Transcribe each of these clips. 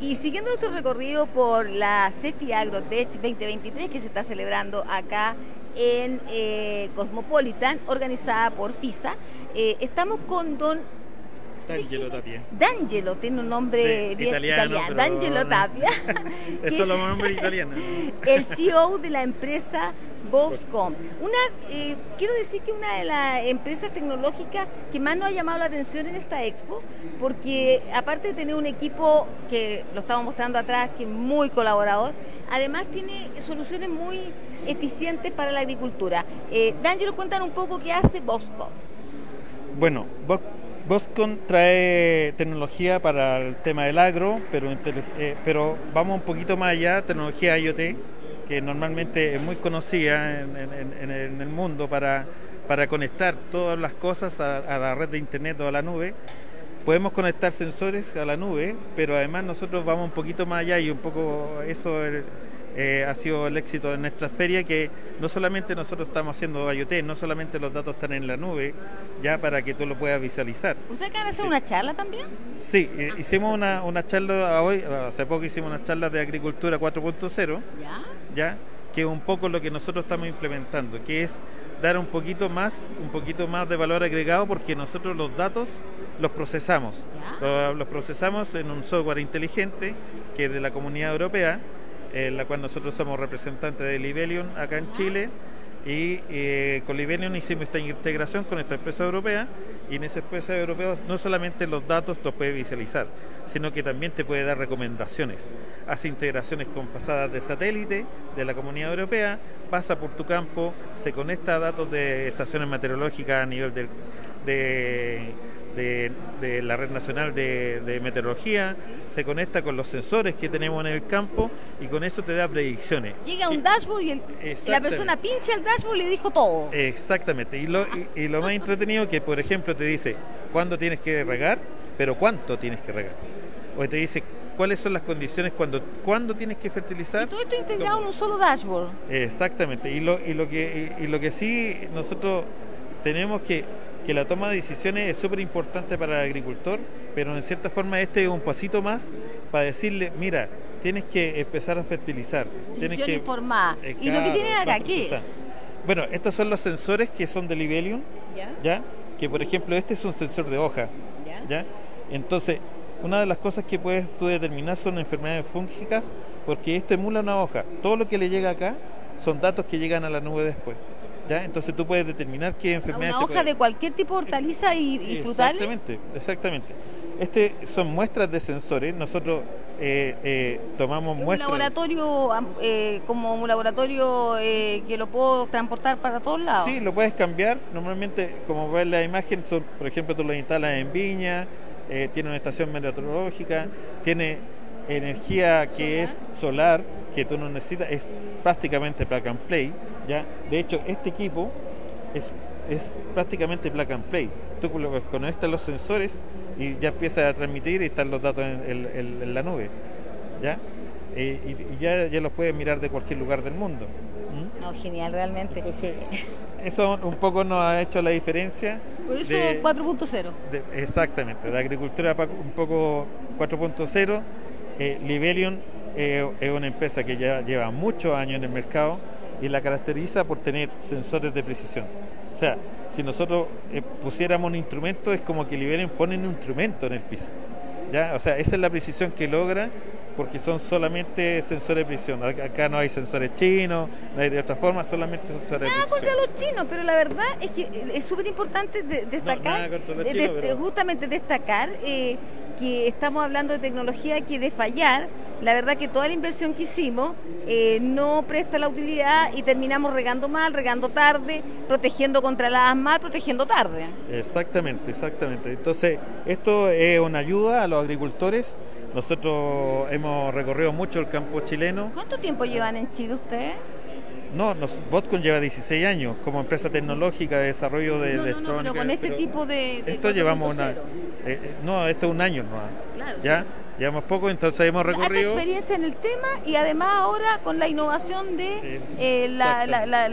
Y siguiendo nuestro recorrido por la CEFI Agrotech 2023 que se está celebrando acá en eh, Cosmopolitan, organizada por FISA, eh, estamos con don D'Angelo Tapia. D'Angelo, tiene un nombre Sí, bien italiano, italiano, pero D'Angelo. Tapia, Es que solo es nombre italiano. el CEO de la empresa Boxcom. Una, eh, quiero decir que una de las empresas tecnológicas que más nos ha llamado la atención en esta expo, porque aparte de tener un equipo que lo estamos mostrando atrás, que es muy colaborador, además tiene soluciones muy eficientes para la agricultura. Eh, D'Angelo, cuéntanos un poco qué hace Boxcom. Bueno, Bo- Boscon trae tecnología para el tema del agro, eh, pero vamos un poquito más allá, tecnología IoT, que normalmente es muy conocida en, el mundo para, conectar todas las cosas a, a la red de Internet o a la nube. Podemos conectar sensores a la nube, pero además nosotros vamos un poquito más allá y un poco eso eh, eh, ha sido el éxito de nuestra feria, que no solamente nosotros estamos haciendo IoT, no solamente los datos están en la nube, ya para que tú lo puedas visualizar. ¿Ustedes de hacer una charla también? Sí, eh, hicimos una, una charla hoy, hace poco hicimos una charla de agricultura 4.0, Ya. ya, que es un poco lo que nosotros estamos implementando, que es dar un poquito más, un poquito más de valor agregado, porque nosotros los datos los procesamos, Ya. Lo- los procesamos en un software inteligente que es de la Comunidad Europea, en la cual nosotros somos representantes de Libelion acá en Chile. Y eh, con Libelion hicimos esta integración con esta empresa europea y en esa empresa europea no solamente los datos los puede visualizar, sino que también te puede dar recomendaciones. Hace integraciones con pasadas de satélite de la comunidad europea, pasa por tu campo, se conecta a datos de estaciones meteorológicas a nivel del- de, de- de la Red Nacional de, de Meteorología, se conecta con los sensores que tenemos en el campo y con eso te da predicciones. Llega un dashboard y el- la persona pincha el dashboard y le dijo todo. Exactamente. Y lo, y, y lo más entretenido que, por ejemplo, te dice cuándo tienes que regar, pero cuánto tienes que regar. O te dice cuáles son las condiciones cuando, cuándo tienes que Y fertilizar. todo esto integrado en un solo dashboard. Exactamente. Y lo, y lo que y, y lo que sí nosotros tenemos que que la toma de decisiones es súper importante para el agricultor, pero en cierta forma este es un pasito más para decirle, mira, tienes que empezar a fertilizar. Tienes que, informada. Eh, y lo que tienen acá, ¿qué es? Bueno, estos son los sensores que son de Libelium, ¿Ya? ¿ya? Que por ejemplo este es un sensor de hoja, ¿Ya? ¿ya? Entonces, una de las cosas que puedes tú determinar son enfermedades fúngicas, porque esto emula una hoja. Todo lo que le llega acá son datos que llegan a la nube después, ¿ya? Entonces tú puedes determinar qué enfermedades Una hoja puede- de cualquier tipo de hortaliza y, y frutal. Exactamente, exactamente. Este son muestras de sensores. Nosotros eh, eh, tomamos Es un muestras. laboratorio, eh, como un laboratorio eh, que lo puedo transportar para todos lados. Sí, lo puedes cambiar. Normalmente, como ves la imagen, son, por ejemplo, tú lo instalas en Viña, eh, tiene una estación meteorológica, tiene energía que es solar, que tú no necesitas, es prácticamente plug and play. ¿Ya? De hecho, este equipo es, es prácticamente plug and play. Tú conectas los sensores y ya empiezas a transmitir y están los datos en, en- en- en la nube. ¿ya? Eh, y, y ya, ya los puedes mirar de cualquier lugar del mundo. ¿Mm? No, genial, realmente. Entonces, eso un poco nos ha hecho la diferencia. Por eso de- 4.0. de- exactamente, la agricultura un poco 4.0. Eh, Libelion eh, es una empresa que ya lleva muchos años en el mercado y la caracteriza por tener sensores de precisión. O sea, si nosotros eh, pusiéramos un instrumento, es como que Libelion pone un instrumento en el piso. ¿ya? O sea, esa es la precisión que logra porque son solamente sensores de precisión. Acá no hay sensores chinos, no hay de otra forma, solamente sensores de Nada precisión. contra los chinos, pero la verdad es que eh, es súper importante de- destacar, nada de- chinos, de- pero- justamente destacar eh, que estamos hablando de tecnología que de fallar, la verdad que toda la inversión que hicimos eh, no presta la utilidad y terminamos regando mal, regando tarde, protegiendo contra las mal, protegiendo tarde. Exactamente, exactamente. Entonces, esto es una ayuda a los agricultores. Nosotros hemos recorrido mucho el campo chileno. ¿Cuánto tiempo llevan en Chile ustedes? No, nos, Botcon lleva 16 años como empresa tecnológica de desarrollo de no, no, no, electrónica. pero con este tipo de... de esto llevamos una, 4.0. Eh, eh, no, esto es un año no. Claro, ¿Ya? Llevamos poco, entonces hemos Harta recorrido. experiencia en el tema y además ahora con la innovación de eh, la, la- la-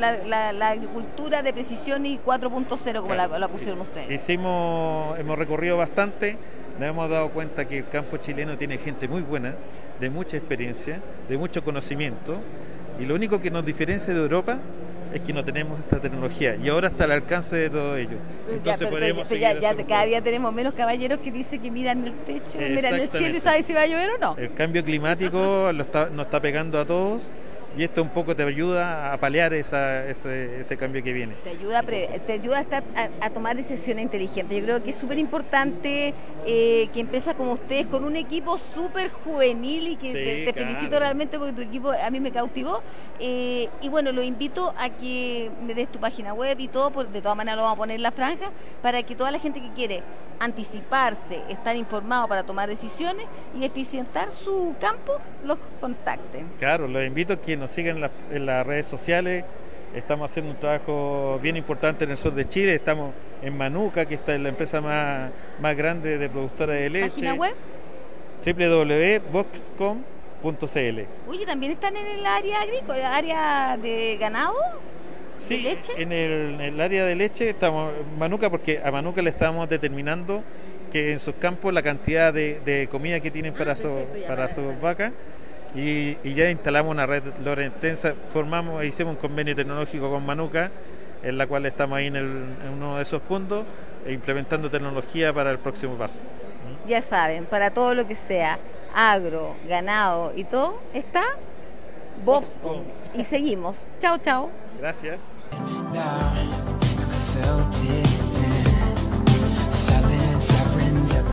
la- agricultura de precisión y 4.0 como la, la pusieron ustedes. Hicimos, hemos recorrido bastante, nos hemos dado cuenta que el campo chileno tiene gente muy buena, de mucha experiencia, de mucho conocimiento, y lo único que nos diferencia de Europa es que no tenemos esta tecnología, y ahora está al alcance de todo ello. Ya, Entonces pero- podríamos pero ya- seguir ya haciendo- cada día tenemos menos caballeros que dicen que miran el techo, miran el cielo y saben si va a llover o no. El cambio climático lo está- nos está pegando a todos, y esto un poco te ayuda a paliar esa- ese, ese cambio que viene. Te ayuda, a te ayuda a, estar- a- a tomar decisiones inteligentes. Yo creo que es súper importante eh, que empieza como ustedes, con un equipo súper juvenil y que Sí, te, te claro. felicito realmente porque tu equipo a mí me cautivó. Eh, y bueno, lo invito a que me des tu página web y todo, porque de todas maneras lo vamos a poner en la franja, para que toda la gente que quiere anticiparse, estar informado para tomar decisiones y eficientar su campo, los contacten. Claro, los invito a que nos sigan en, las- en las redes sociales. Estamos haciendo un trabajo bien importante en el sur de Chile. Estamos en Manuca, que está en la empresa más, más grande de productora de leche. Página web. www.boxcom.cl. Oye, también están en el área agrícola, área de ganado. Sí, leche? en el, en el área de leche estamos en Manuca porque a Manuca le estamos determinando que en sus campos la cantidad de, de comida que tienen para, su- perfecto, ya, para para- sus vacas y, y ya instalamos una red lorentensa, formamos, hicimos un convenio tecnológico con Manuca en la cual estamos ahí en, el- en uno de esos fondos e implementando tecnología para el próximo paso. Ya saben, para todo lo que sea agro, ganado y todo, está Boscom. Y seguimos. Chao, chao. Gracias.